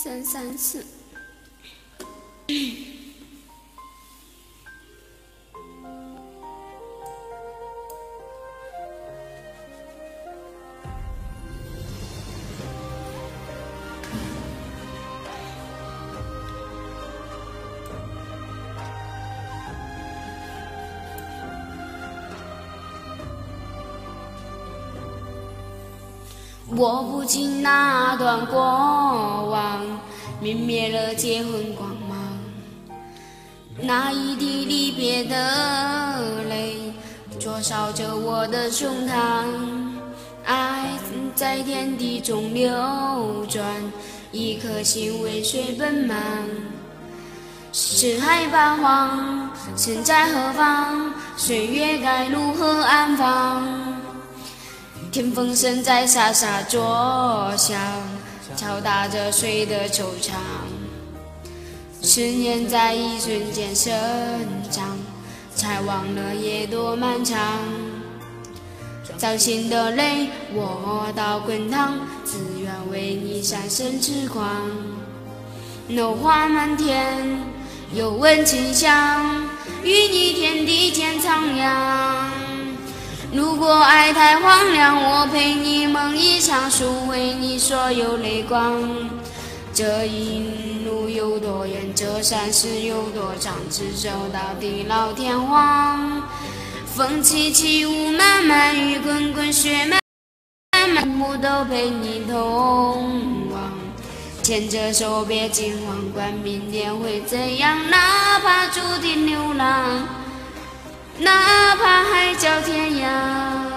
三三四。握不紧那段过往，泯灭了结婚光芒。那一滴离别的泪，灼烧着我的胸膛。爱在天地中流转，一颗心为谁奔忙？四海八荒，身在何方？岁月该如何安放？天风声在沙沙作响，敲打着谁的惆怅？思念在一瞬间生长，才忘了夜多漫长。掌心的泪握到滚烫，只愿为你三生痴狂。落花满天，又闻清香，与你天地间徜徉。如果爱太荒凉，我陪你梦一场，赎回你所有泪光。这一路有多远，这山是有多长，直走到地老天荒。风起起，雾漫漫，雨滚滚，雪漫漫，我都陪你同往。牵着手，别惊慌，管明天会怎样，哪怕注定流浪。哪怕海角天涯。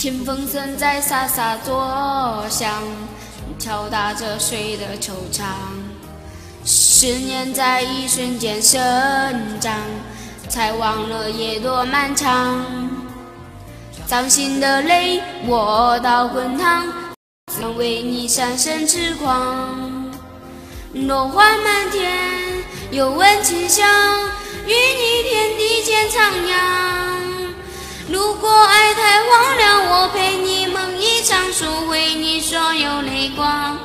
听风声在沙沙作响，敲打着谁的惆怅？思念在一瞬间生长，才忘了夜多漫长。掌心的泪握到滚烫，愿为你三生痴狂。落花满天，又闻清香，与你天地间徜徉。如果赎回你所有泪光。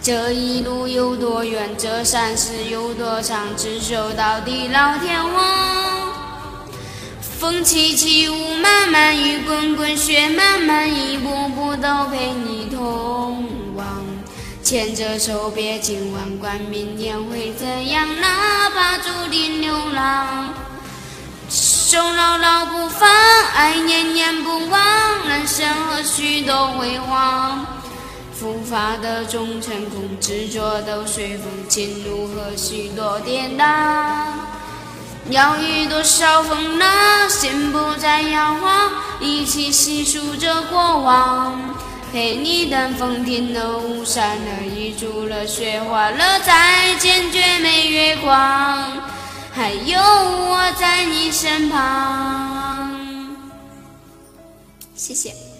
这一路有多远，这山势有多长，直走到地老天荒。风起起，雾漫漫，雨滚滚，雪漫漫，一步步都陪你同往。牵着手，别惊慌，管明天会怎样，哪怕注定流浪。手牢牢不放，爱念念不忘，人生何须多辉煌？浮华的终成空，执着都随风，情路何须多跌宕？要遇多少风浪，心不再摇晃，一起细数着过往。陪你等风停了，雾散了，雨住了，雪化了，再见绝美月光。还有我在你身旁，谢谢。